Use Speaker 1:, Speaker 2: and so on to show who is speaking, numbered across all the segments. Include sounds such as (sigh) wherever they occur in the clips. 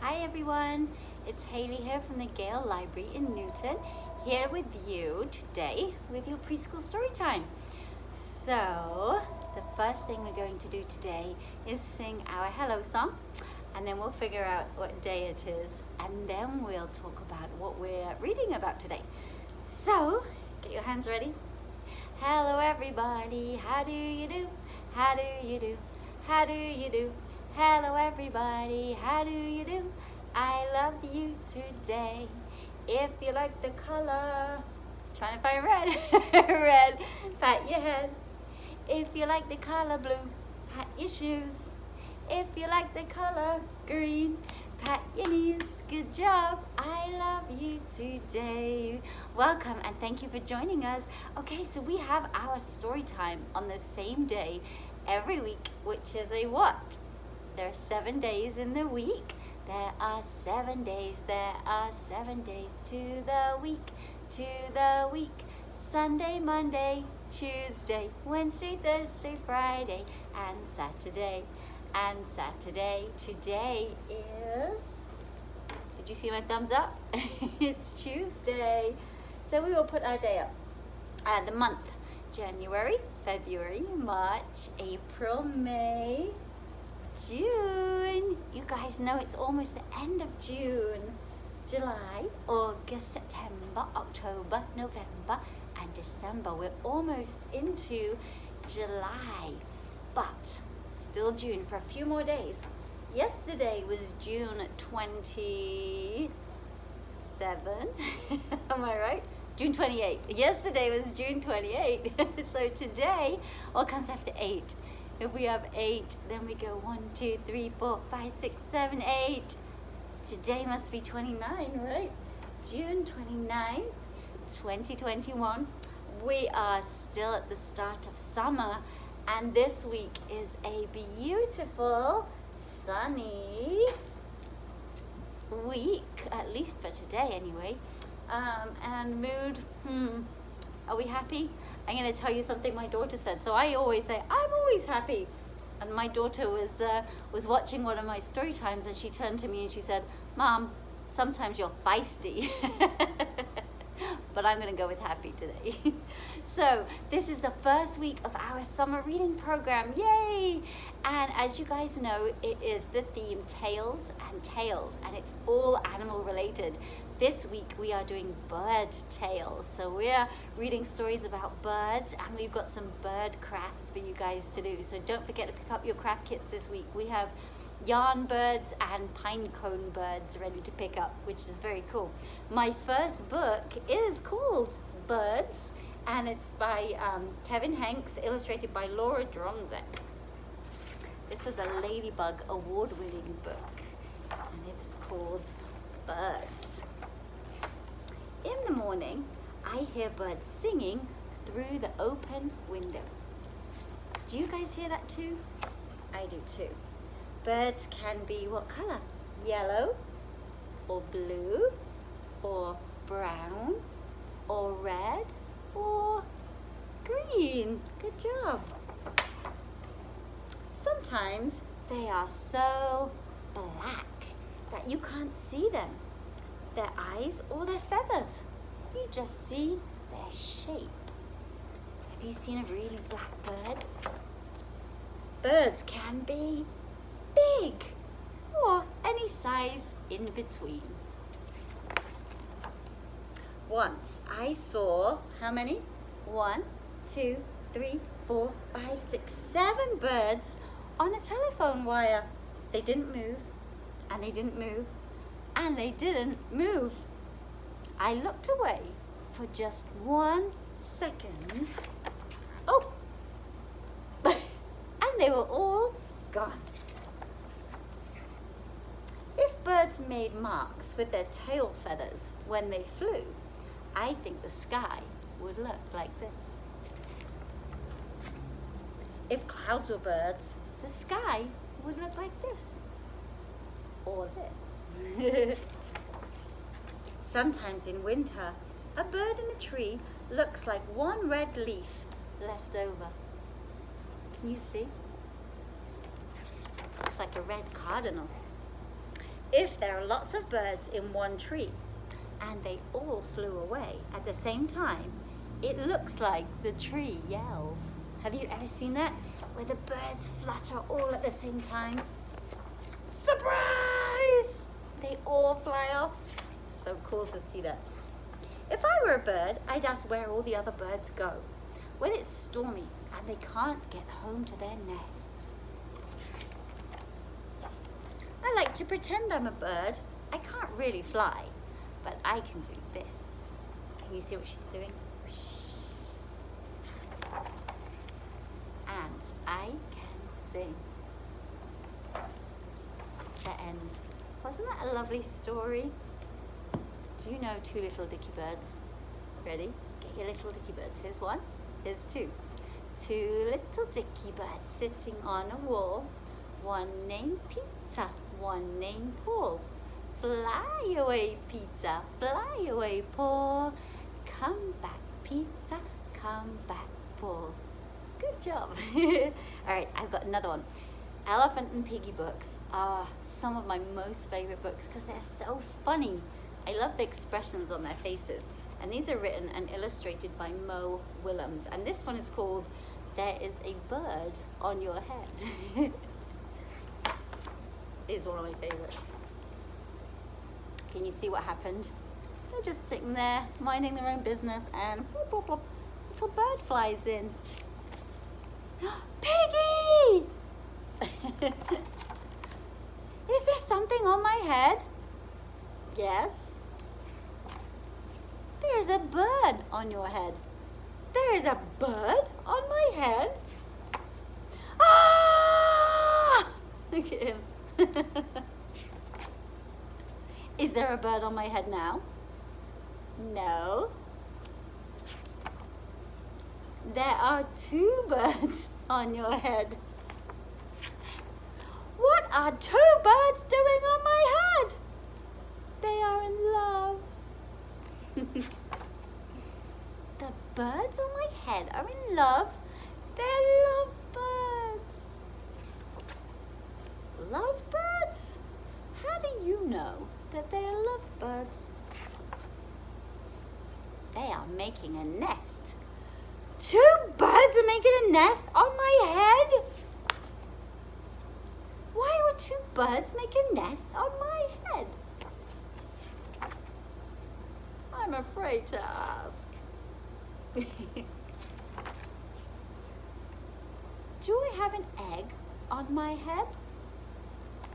Speaker 1: Hi everyone, it's Haley here from the Gale Library in Newton, here with you today with your preschool story time. So, the first thing we're going to do today is sing our hello song and then we'll figure out what day it is and then we'll talk about what we're reading about today. So, get your hands ready. Hello everybody, how do you do? How do you do? How do you do? Hello everybody, how do you do? I love you today. If you like the color, trying to find red, (laughs) red, pat your head. If you like the color blue, pat your shoes. If you like the color green, pat your knees. Good job. I love you today. Welcome and thank you for joining us. Okay, so we have our story time on the same day every week, which is a what? There are seven days in the week. There are seven days. There are seven days to the week. To the week. Sunday, Monday, Tuesday, Wednesday, Thursday, Friday, and Saturday. And Saturday today is did you see my thumbs up? (laughs) it's Tuesday. So we will put our day up. Uh, the month, January, February, March, April, May, June. You guys know it's almost the end of June. July, August, September, October, November, and December. We're almost into July, but still June for a few more days. Yesterday was June 27. (laughs) Am I right? June 28. Yesterday was June 28. (laughs) so today, what comes after 8? If we have 8, then we go one, two, three, four, five, six, seven, eight. Today must be 29, right? June 29, 2021. We are still at the start of summer and this week is a beautiful sunny week, at least for today anyway. Um, and mood, hmm, are we happy? I'm going to tell you something my daughter said. So I always say, I'm always happy. And my daughter was, uh, was watching one of my story times and she turned to me and she said, Mom, sometimes you're feisty. (laughs) but I'm going to go with happy today. (laughs) so this is the first week of our summer reading program. Yay! And as you guys know, it is the theme Tails and Tales, and it's all animal related. This week we are doing bird tales. So we're reading stories about birds and we've got some bird crafts for you guys to do. So don't forget to pick up your craft kits this week. We have yarn birds and pine cone birds ready to pick up, which is very cool. My first book is called Birds and it's by um, Kevin Henkes, illustrated by Laura Dronzek. This was a Ladybug award-winning book and it's called Birds. In the morning, I hear birds singing through the open window. Do you guys hear that too? I do too. Birds can be what color? Yellow or blue or brown or red or green. Good job. Sometimes they are so black that you can't see them, their eyes or their feathers. You just see their shape. Have you seen a really black bird? Birds can be big or any size in between. Once I saw, how many? One, two, three, four, five, six, seven birds on a telephone wire. They didn't move, and they didn't move, and they didn't move. I looked away for just one second. Oh! (laughs) and they were all gone. If birds made marks with their tail feathers when they flew, I think the sky would look like this. If clouds were birds, the sky would look like this. Or this. (laughs) Sometimes in winter, a bird in a tree looks like one red leaf left over. Can you see? Looks like a red cardinal. if there are lots of birds in one tree and they all flew away at the same time, it looks like the tree yelled. Have you ever seen that? Where the birds flutter all at the same time. Surprise! They all fly off. So cool to see that. If I were a bird, I'd ask where all the other birds go. When it's stormy and they can't get home to their nests. I like to pretend I'm a bird. I can't really fly, but I can do this. Can you see what she's doing? And I can sing. The end. Wasn't that a lovely story? Do you know two little dicky birds? Ready? Get your little dicky birds. Here's one. Here's two. Two little dicky birds sitting on a wall. One named Peter, one named Paul. Fly away, Peter, fly away, Paul. Come back, Peter, come back, Paul. Good job. (laughs) All right, I've got another one. Elephant and Piggy books are some of my most favorite books because they're so funny. I love the expressions on their faces. And these are written and illustrated by Mo Willems. And this one is called There is a Bird on Your Head. (laughs) is one of my favorites. Can you see what happened? They're just sitting there, minding their own business, and bloop, bloop, bloop, little bird flies in. (gasps) Piggy! (laughs) Is there something on my head? Yes. There's a bird on your head. There is a bird on my head. Ah! (laughs) Look at him. (laughs) Is there a bird on my head now? No. There are two birds on your head. Are two birds doing on my head? They are in love. (laughs) the birds on my head are in love. They're lovebirds. Lovebirds? How do you know that they are lovebirds? They are making a nest. Two birds are making a nest on my head? Why would two birds make a nest on my head? I'm afraid to ask. (laughs) Do I have an egg on my head?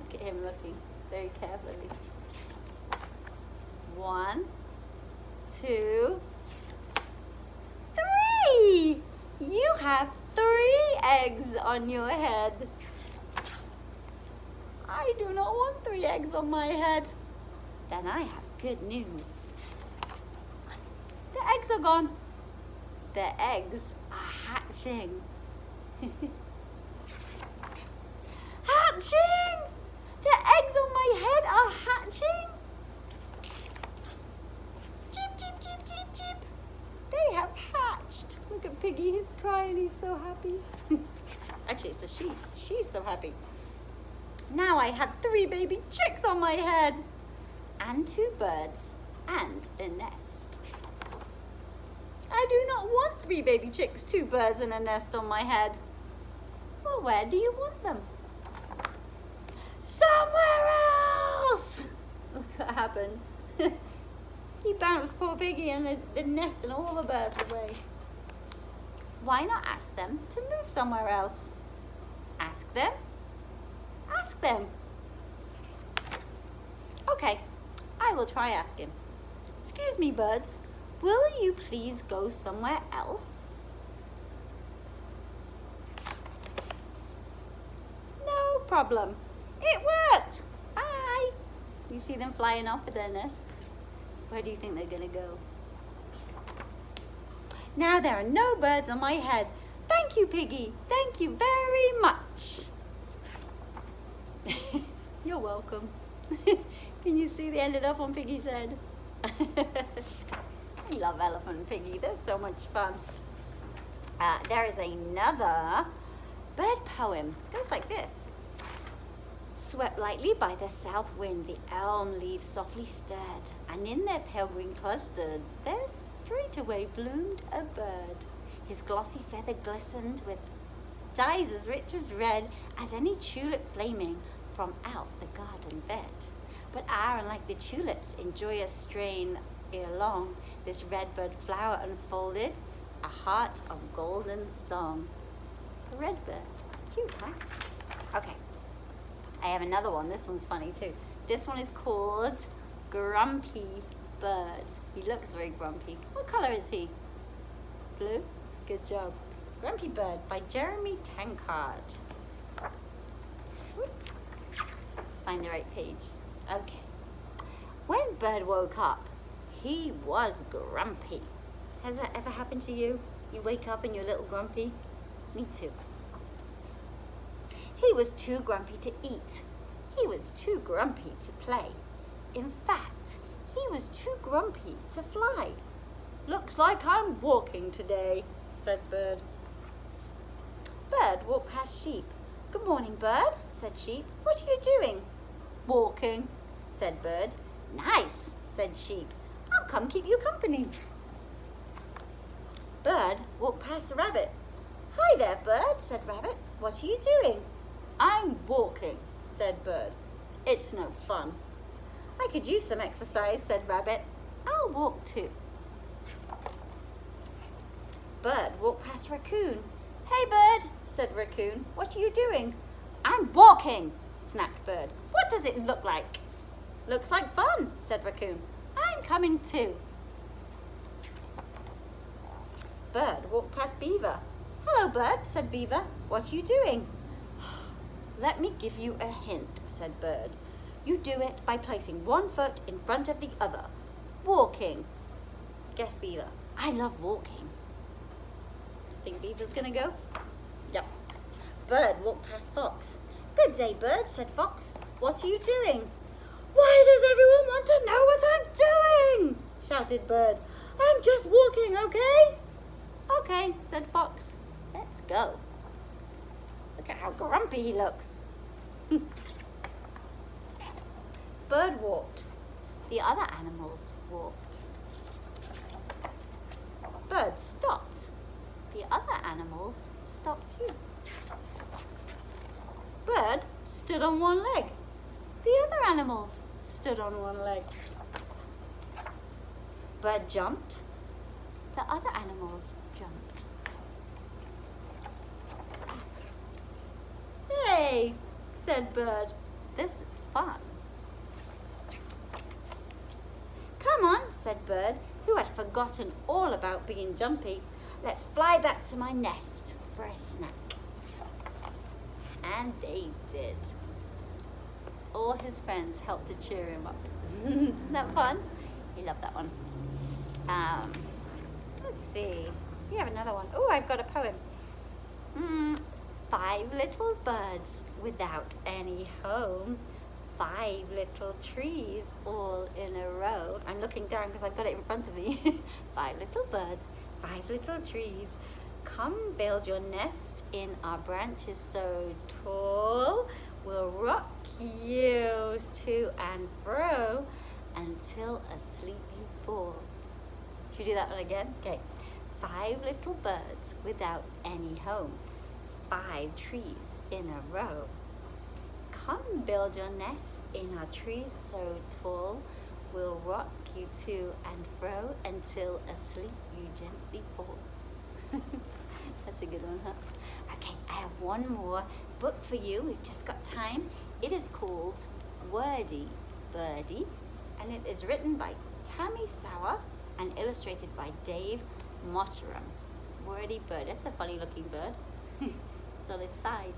Speaker 1: Look at him looking very carefully. One, two, three! You have three eggs on your head. I do not want three eggs on my head. Then I have good news. The eggs are gone. The eggs are hatching. (laughs) hatching! The eggs on my head are hatching. Cheep, cheep, cheep, cheep, cheep. They have hatched. Look at Piggy, he's crying, he's so happy. (laughs) Actually, it's a she. She's so happy. Now I have three baby chicks on my head. And two birds and a nest. I do not want three baby chicks, two birds and a nest on my head. Well, where do you want them? Somewhere else! (laughs) Look what happened. (laughs) he bounced poor Piggy and the, the nest and all the birds away. Why not ask them to move somewhere else? Ask them. Them. Okay, I will try asking. Excuse me, birds. Will you please go somewhere else? No problem. It worked. Bye. You see them flying off with their nest? Where do you think they're going to go? Now there are no birds on my head. Thank you, Piggy. Thank you very much. Welcome. (laughs) Can you see they ended up on Piggy's head? (laughs) I love Elephant and Piggy. They're so much fun. Uh, there is another bird poem. It goes like this. Swept lightly by the south wind, the elm leaves softly stirred, and in their pale green cluster there straightway bloomed a bird. His glossy feather glistened with dyes as rich as red as any tulip flaming from out the garden bed. But Aaron, like the tulips, enjoy a strain ere long, this redbird flower unfolded, a heart of golden song. A redbird, cute, huh? Okay, I have another one. This one's funny too. This one is called Grumpy Bird. He looks very grumpy. What color is he? Blue? Good job. Grumpy Bird by Jeremy Tankard. Find the right page. Okay. When Bird woke up, he was grumpy. Has that ever happened to you? You wake up and you're a little grumpy? Me too. He was too grumpy to eat. He was too grumpy to play. In fact, he was too grumpy to fly. Looks like I'm walking today, said Bird. Bird walked past Sheep. Good morning, Bird, said Sheep. What are you doing? Walking, said Bird. Nice, said Sheep. I'll come keep you company. Bird walked past Rabbit. Hi there, Bird, said Rabbit. What are you doing? I'm walking, said Bird. It's no fun. I could use some exercise, said Rabbit. I'll walk too. Bird walked past Raccoon. Hey, Bird, said Raccoon. What are you doing? I'm walking, snapped Bird. What does it look like? Looks like fun, said Raccoon. I'm coming too. Bird walked past Beaver. Hello, Bird, said Beaver. What are you doing? (sighs) Let me give you a hint, said Bird. You do it by placing one foot in front of the other. Walking. Guess Beaver. I love walking. Think Beaver's gonna go? Bird walked past Fox. Good day, Bird, said Fox. What are you doing? Why does everyone want to know what I'm doing? shouted Bird. I'm just walking, okay? Okay, said Fox. Let's go. Look at how grumpy he looks. (laughs) Bird walked. The other animals walked. Bird stopped. The other animals stopped too. Bird stood on one leg. The other animals stood on one leg. Bird jumped. The other animals jumped. Hey, said Bird, this is fun. Come on, said Bird, who had forgotten all about being jumpy. Let's fly back to my nest for a snack. And they did. All his friends helped to cheer him up. (laughs) Isn't that fun? He loved that one. Um, let's see. We have another one. Oh, I've got a poem. Mm, Five little birds without any home. Five little trees all in a row. I'm looking down because I've got it in front of me. (laughs) five little birds, five little trees. Come build your nest in our branches so tall. We'll rock you to and fro until asleep you fall. Should we do that one again? Okay. Five little birds without any home five trees in a row. Come build your nest in our trees so tall, we'll rock you to and fro until asleep you gently fall. (laughs) That's a good one, huh? Okay, I have one more book for you. We've just got time. It is called Wordy Birdie, and it is written by Tammy Sauer and illustrated by Dave Mottram. Wordy bird. That's a funny looking bird. (laughs) It's on his side.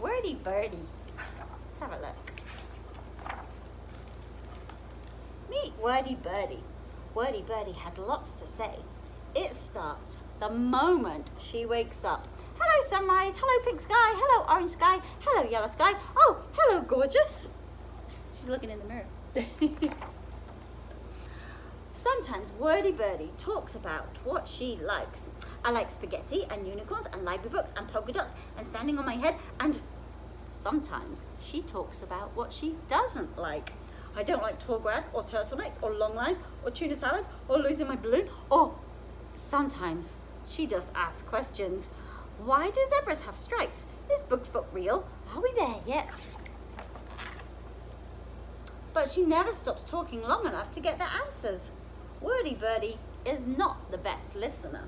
Speaker 1: Wordy birdie. Let's have a look. Meet Wordy Birdie. Wordy Birdie had lots to say. It starts the moment she wakes up. Hello sunrise, hello pink sky, hello orange sky, hello yellow sky. Oh, hello gorgeous. She's looking in the mirror. (laughs) Sometimes Wordy Birdie talks about what she likes. I like spaghetti and unicorns and library books and polka dots and standing on my head and sometimes she talks about what she doesn't like. I don't like tall grass or turtlenecks or long lines or tuna salad or losing my balloon or sometimes she just asks questions. Why do zebras have stripes? Is Bigfoot real? Are we there yet? But she never stops talking long enough to get the answers. Wordy Birdie is not the best listener.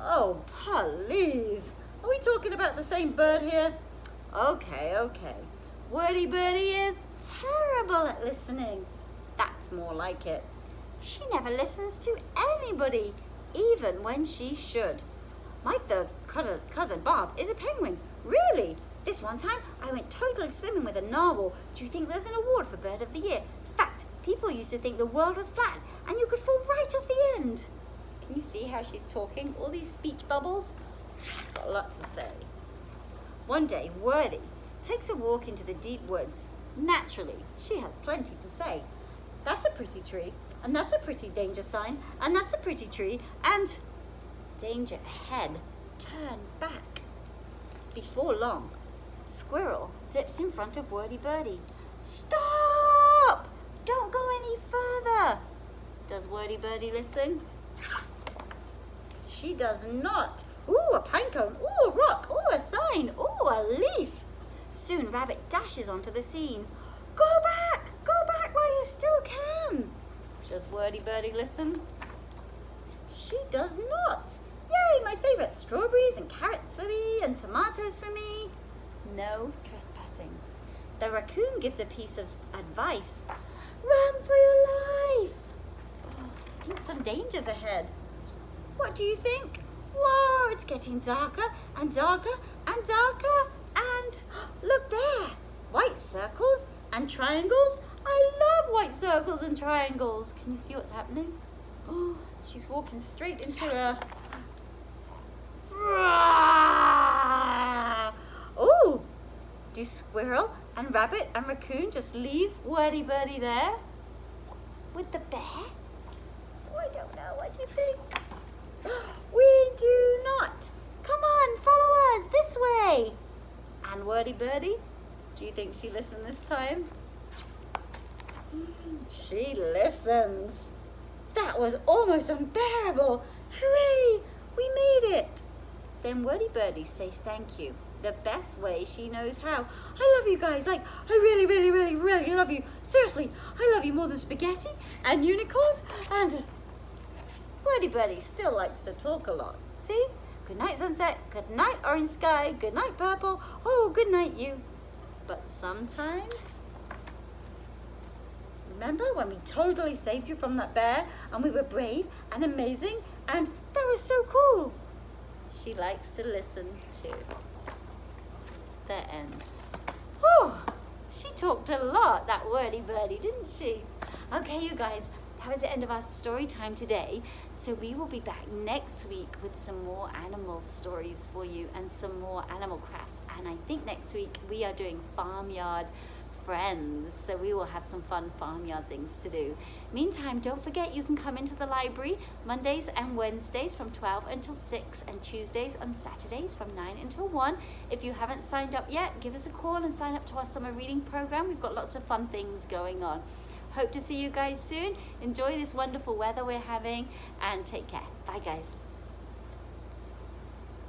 Speaker 1: Oh, please. Are we talking about the same bird here? Okay, okay. Wordy Birdie is terrible at listening. That's more like it. She never listens to anybody, even when she should. My third cousin Bob is a penguin. Really? This one time, I went totally swimming with a narwhal. Do you think there's an award for Bird of the Year? Fact, people used to think the world was flat and you could fall right off the end. Can you see how she's talking? All these speech bubbles? She's got a lot to say. One day, Wordy takes a walk into the deep woods. Naturally, she has plenty to say. That's a pretty tree, and that's a pretty danger sign, and that's a pretty tree, and danger ahead. Turn back. Before long, Squirrel zips in front of Wordy Birdie. Stop! Don't go any further. Does Wordy Birdie listen? She does not. Ooh, a pine cone. Ooh, a rock. Ooh, a sign. Ooh, a leaf. Soon Rabbit dashes onto the scene. Go back! Go back while you still can. Wordy Birdie listen? She does not. Yay, my favourite. Strawberries and carrots for me and tomatoes for me. No trespassing. The raccoon gives a piece of advice. Run for your life. I think some danger's ahead. What do you think? Whoa, it's getting darker and darker and darker. And (gasps) look there, white circles and triangles. I love white circles and triangles. Can you see what's happening? Oh, she's walking straight into a Oh, do squirrel and rabbit and raccoon just leave Wordy Birdie there? With the bear? Oh, I don't know. What do you think? (gasps) We do not. Come on, follow us this way. And Wordy Birdie, do you think she listened this time? She listens. That was almost unbearable. Hooray! We made it. Then Wordy Birdie says thank you the best way she knows how. I love you guys. Like, I really, really, really, really love you. Seriously, I love you more than spaghetti and unicorns and... Wordy Birdie still likes to talk a lot. See? Good night, sunset. Good night, orange sky. Good night, purple. Oh, good night, you. But sometimes... Remember when we totally saved you from that bear and we were brave and amazing and that was so cool? She likes to listen to the end. Whew, she talked a lot, that wordy birdie, didn't she? Okay, you guys, that was the end of our story time today. So we will be back next week with some more animal stories for you and some more animal crafts. And I think next week we are doing farmyard friends. So we will have some fun farmyard things to do. Meantime, don't forget you can come into the library Mondays and Wednesdays from 12 until 6 and Tuesdays and Saturdays from 9 until 1. If you haven't signed up yet, give us a call and sign up to our summer reading program. We've got lots of fun things going on. Hope to see you guys soon. Enjoy this wonderful weather we're having and take care. Bye guys.